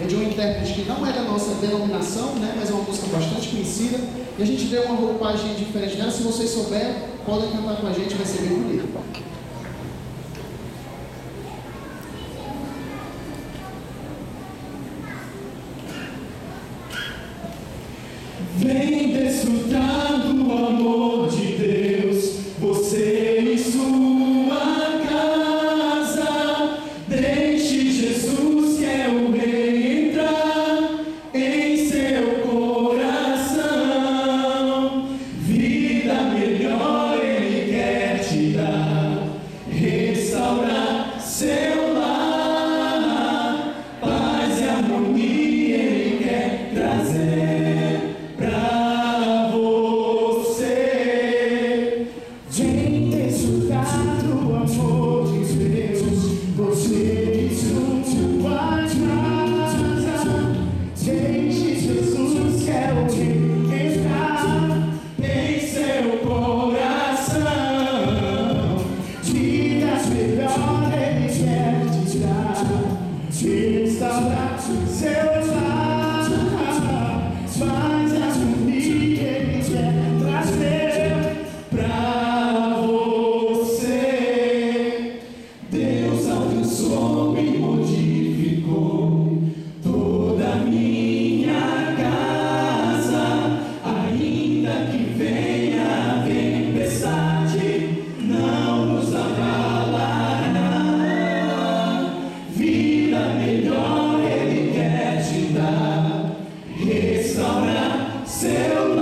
é de um intérprete que não é da nossa denominação, né, mas é uma música bastante conhecida. E a gente deu uma roupagem diferente dela. Se vocês souberem, podem cantar com a gente, vai ser bem bonito. Vem desfrutar Tears stop out to tell restaura seu